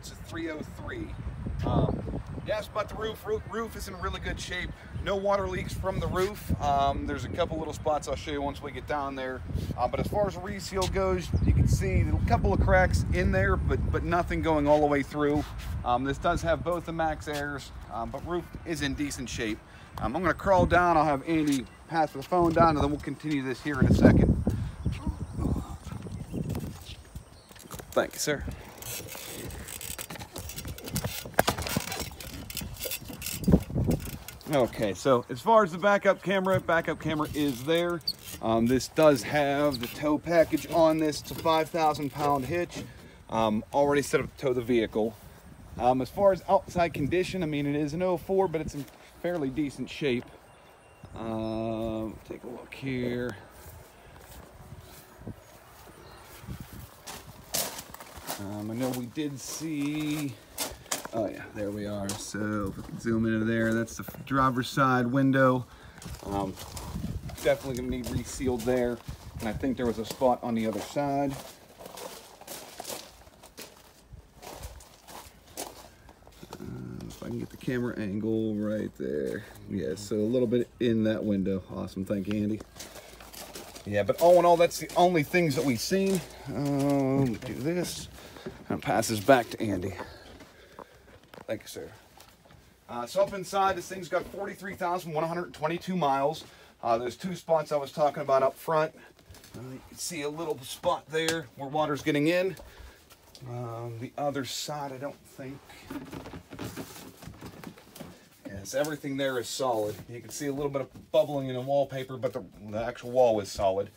It's a 303. Um, yes, but the roof, roof roof is in really good shape. No water leaks from the roof. Um, there's a couple little spots I'll show you once we get down there. Uh, but as far as reseal goes, you can see a couple of cracks in there, but but nothing going all the way through. Um, this does have both the MaxxAirs, um, but roof is in decent shape. Um, I'm gonna crawl down. I'll have Andy pass the phone down, and then we'll continue this here in a second. Thank you, sir. Okay, so as far as the backup camera, backup camera is there. Um, this does have the tow package on this. It's a 5,000 pound hitch. Um, already set up to tow the vehicle. Um, as far as outside condition, I mean, it is an 04, but it's in fairly decent shape. Um, take a look here. Um, I know we did see Oh yeah, there we are. So if can zoom into there, that's the driver's side window. Um, definitely gonna need resealed there. And I think there was a spot on the other side. Uh, if I can get the camera angle right there. Yeah, so a little bit in that window. Awesome, thank you, Andy. Yeah, but all in all, that's the only things that we've seen. Um, do this, and pass this back to Andy. Thank you, sir. Uh, so up inside, this thing's got 43,122 miles. Uh, two spots I was talking about up front. Uh, you can see a little spot there where water's getting in. Um, the other side, I don't think. Yes, everything there is solid. You can see a little bit of bubbling in the wallpaper, but the, the actual wall is solid.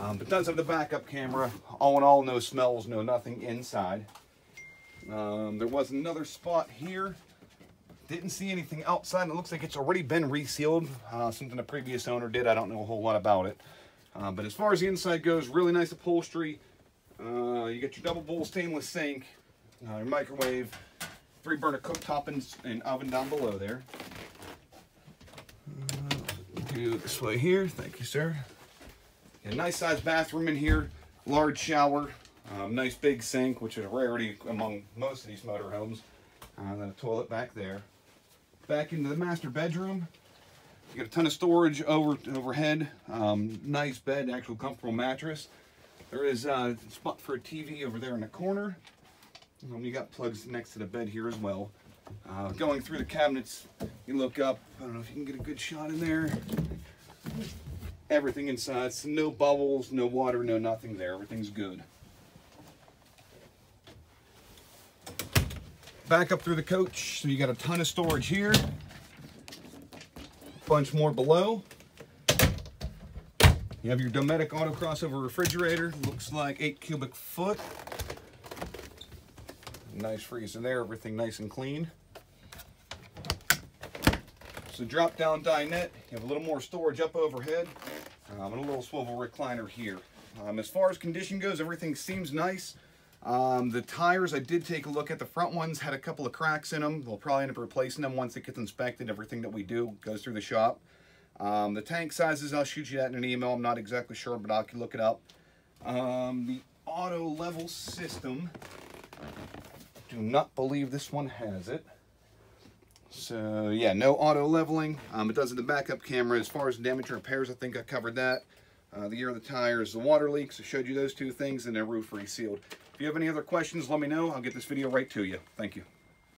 Um, it does have the backup camera. All in all, no smells, no nothing inside. Um, there was another spot here. Didn't see anything outside. It looks like it's already been resealed. Uh, something the previous owner did. I don't know a whole lot about it. Uh, but as far as the inside goes, really nice upholstery. Uh, you get your double bowl stainless sink, uh, your microwave, three burner cooktop and, and oven down below there. Uh, do this way here. Thank you, sir. A nice sized bathroom in here. Large shower. Um, nice big sink, which is a rarity among most of these motorhomes. Uh, then a toilet back there. Back into the master bedroom. You got a ton of storage over overhead. Um, nice bed, actual comfortable mattress. There is a spot for a TV over there in the corner. Um, you got plugs next to the bed here as well. Uh, going through the cabinets, you look up. I don't know if you can get a good shot in there. Everything inside, so no bubbles, no water, no nothing there. Everything's good. Back up through the coach. So you got a ton of storage here. Bunch more below. You have your Dometic auto crossover refrigerator. Looks like eight cubic foot. Nice freezer there, everything nice and clean. So drop down dinette. You have a little more storage up overhead. Um, and a little swivel recliner here. Um, as far as condition goes, everything seems nice. Um, the tires, I did take a look at. The front ones had a couple of cracks in them. We'll probably end up replacing them once it gets inspected. Everything that we do goes through the shop. Um, the tank sizes, I'll shoot you that in an email. I'm not exactly sure, but I can look it up. Um, the auto level system, do not believe this one has it. So yeah, no auto leveling. Um, it does in the backup camera. As far as damage repairs, I think I covered that. Uh, the year of the tires, the water leaks, I showed you those two things, and their roof resealed. If you have any other questions, let me know. I'll get this video right to you. Thank you.